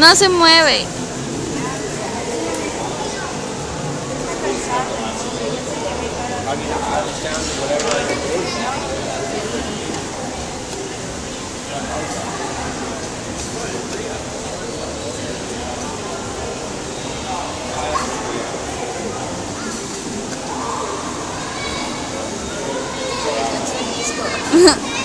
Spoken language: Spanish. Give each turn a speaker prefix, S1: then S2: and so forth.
S1: No se mueve.